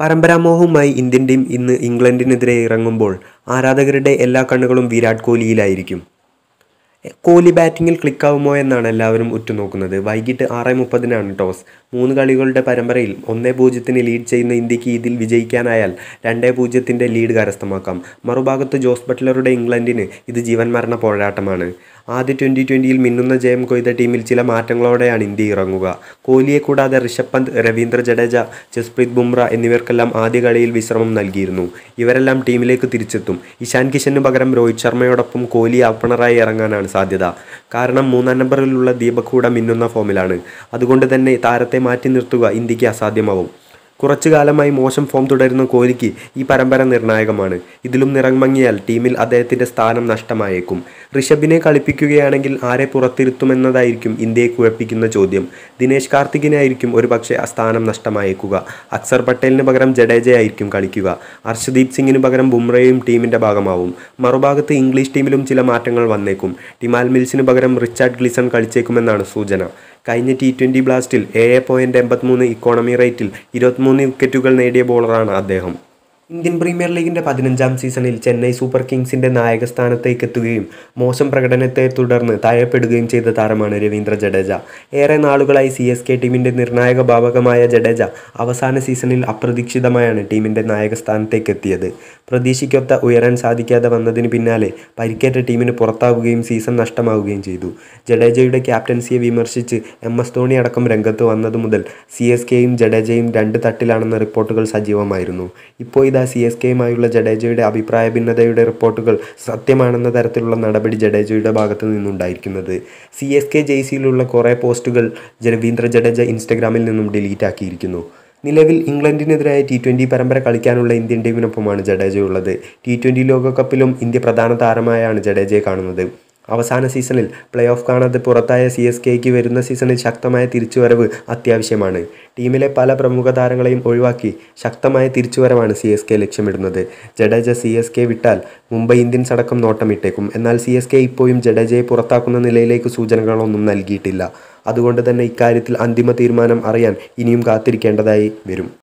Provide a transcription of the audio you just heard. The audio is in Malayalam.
പരമ്പരാമോഹവുമായി ഇന്ത്യൻ ടീം ഇന്ന് ഇംഗ്ലണ്ടിനെതിരെ ഇറങ്ങുമ്പോൾ ആരാധകരുടെ എല്ലാ കണ്ണുകളും വിരാട് കോഹ്ലിയിലായിരിക്കും. കോഹ്ലി ബാറ്റിങ്ങിൽ ക്ലിക്കാവുമോ എന്നാണ് എല്ലാവരും ഉറ്റുനോക്കുന്നത്. വൈകിട്ട് ആറ് മുപ്പതിനാണ് ടോസ്. മൂന്ന് കളികളുടെ പരമ്പരയിൽ ഒന്നേ പൂജ്യത്തിന് ലീഡ് ചെയ്യുന്ന ഇന്ത്യയ്ക്ക് ഇതിൽ വിജയിക്കാനായാൽ രണ്ടേ പൂജ്യത്തിന്റെ ലീഡ് കരസ്ഥമാക്കാം. മറുഭാഗത്ത് ജോസ് ബട്ട്ലറുടെ ഇംഗ്ലണ്ടിന് ഇത് ജീവൻ മരണ പോരാട്ടമാണ്. ആദ്യ ട്വന്റി ട്വന്റിയിൽ മിന്നുന്ന ജയം കൊയ്ത ടീമിൽ ചില മാറ്റങ്ങളോടെയാണ് ഇന്ത്യ ഇറങ്ങുക. കോഹ്ലിയെ കൂടാതെ ഋഷഭ് പന്ത് രവീന്ദ്ര ജഡേജ ജസ്പ്രീത് ബുംറ എന്നിവർക്കെല്ലാം ആദ്യ കളിയിൽ വിശ്രമം നൽകിയിരുന്നു. ഇവരെല്ലാം ടീമിലേക്ക് തിരിച്ചെത്തും. ഇഷാൻ കിഷന് പകരം രോഹിത് ശർമ്മയോടൊപ്പം കോഹ്ലി ഓപ്പണറായി ഇറങ്ങാനാണ് സാധ്യത. കാരണം മൂന്നാം നമ്പറിലുള്ള ദീപക് കൂടെ മിന്നുന്ന ഫോമിലാണ് അതുകൊണ്ട് തന്നെ താരത്തെ മാറ്റി നിർത്തുക ഇന്ത്യയ്ക്ക് അസാധ്യമാവും. കുറച്ചു കാലമായി മോശം ഫോം തുടരുന്ന കോഹ്ലിക്ക് ഈ പരമ്പര നിർണായകമാണ്. ഇതിലും നിറമങ്ങിയാൽ ടീമിൽ അദ്ദേഹത്തിന്റെ സ്ഥാനം നഷ്ടമായേക്കും. ഋഷഭിനെ കളിപ്പിക്കുകയാണെങ്കിൽ ആരെ പുറത്തിരുത്തുമെന്നതായിരിക്കും ഇന്ത്യയെ കുഴപ്പിക്കുന്ന ചോദ്യം. ദിനേശ് കാർത്തികിനായിരിക്കും ഒരുപക്ഷെ ആ സ്ഥാനം നഷ്ടമായേക്കുക. അക്സർ പട്ടേലിന് പകരം ജഡേജയായിരിക്കും കളിക്കുക. അർഷദീപ് സിംഗിന് പകരം ബുംറയും ടീമിന്റെ ഭാഗമാവും. മറുഭാഗത്ത് ഇംഗ്ലീഷ് ടീമിലും ചില മാറ്റങ്ങൾ വന്നേക്കും. ടിമാൽ മിൽസിന് പകരം റിച്ചാർഡ് ഗ്ലിസൺ കളിച്ചേക്കുമെന്നാണ് സൂചന. കഴിഞ്ഞ ടി ട്വന്റി ബ്ലാസ്റ്റിൽ ഏഴ് പോയിന്റ് എൺപത്തിമൂന്ന് ഇക്കോണമി റേറ്റിൽ ഇരുപത്തിമൂന്ന് വിക്കറ്റുകൾ നേടിയ ബോളറാണ് അദ്ദേഹം. ഇന്ത്യൻ പ്രീമിയർ ലീഗിന്റെ പതിനഞ്ചാം സീസണിൽ ചെന്നൈ സൂപ്പർ കിങ്സിന്റെ നായക സ്ഥാനത്തേക്ക് എത്തുകയും മോശം പ്രകടനത്തെ തുടർന്ന് താഴെപ്പെടുകയും ചെയ്ത താരമാണ് രവീന്ദ്ര ജഡേജ. ഏറെ നാളുകളായി സി എസ് കെ ടീമിന്റെ നിർണായക ഭാവകമായ ജഡേജ അവസാന സീസണിൽ അപ്രതീക്ഷിതമായാണ് ടീമിന്റെ നായക സ്ഥാനത്തേക്ക് എത്തിയത് പ്രതീക്ഷയ്ക്കൊത്ത ഉയരാൻ സാധിക്കാതെ വന്നതിന് പിന്നാലെ പരിക്കേറ്റ ടീമിന് പുറത്താവുകയും സീസൺ നഷ്ടമാവുകയും ചെയ്തു. ജഡേജയുടെ ക്യാപ്റ്റൻസിയെ വിമർശിച്ച് എം എസ് ധോണി അടക്കം രംഗത്ത് വന്നതു മുതൽ സി എസ് കെയും ജഡേജയും രണ്ട് തട്ടിലാണെന്ന റിപ്പോർട്ടുകൾ സജീവമായിരുന്നു. ഇപ്പോൾ ഇതാ സി എസ് കെയുമായുള്ള ജഡേജയുടെ അഭിപ്രായ ഭിന്നതയുടെ റിപ്പോർട്ടുകൾ സത്യമാണെന്ന തരത്തിലുള്ള നടപടി ജഡേജയുടെ ഭാഗത്തു നിന്നുണ്ടായിരിക്കുന്നത്. സി എസ് കെ ജെയ്സിയിലുള്ള കുറേ പോസ്റ്റുകൾ രവീന്ദ്ര ജഡേജ ഇൻസ്റ്റഗ്രാമിൽ നിന്നും ഡിലീറ്റ് ആക്കിയിരിക്കുന്നു. നിലവിൽ ഇംഗ്ലണ്ടിനെതിരായ ടി ട്വന്റി പരമ്പര കളിക്കാനുള്ള ഇന്ത്യൻ ടീമിനൊപ്പമാണ് ജഡേജയുള്ളത്. ടി ട്വന്റി ലോകകപ്പിലും ഇന്ത്യ പ്രധാന താരമായാണ് ജഡേജയെ കാണുന്നത്. അവസാന സീസണിൽ പ്ലേ ഓഫ് കാണാതെ പുറത്തായ സി എസ് കെക്ക് വരുന്ന സീസണിൽ ശക്തമായ തിരിച്ചുവരവ് അത്യാവശ്യമാണ്. ടീമിലെ പല പ്രമുഖ താരങ്ങളെയും ഒഴിവാക്കി ശക്തമായ തിരിച്ചുവരവാണ് സി എസ് കെ ലക്ഷ്യമിടുന്നത്. ജഡേജ സി എസ് കെ വിട്ടാൽ മുംബൈ ഇന്ത്യൻസ് അടക്കം നോട്ടമിട്ടേക്കും. എന്നാൽ സി എസ് കെ ഇപ്പോഴും ജഡേജയെ പുറത്താക്കുന്ന നിലയിലേക്ക് സൂചനകളൊന്നും നൽകിയിട്ടില്ല. അതുകൊണ്ട് തന്നെ ഇക്കാര്യത്തിൽ അന്തിമ തീരുമാനം അറിയാൻ ഇനിയും കാത്തിരിക്കേണ്ടതായി വരും.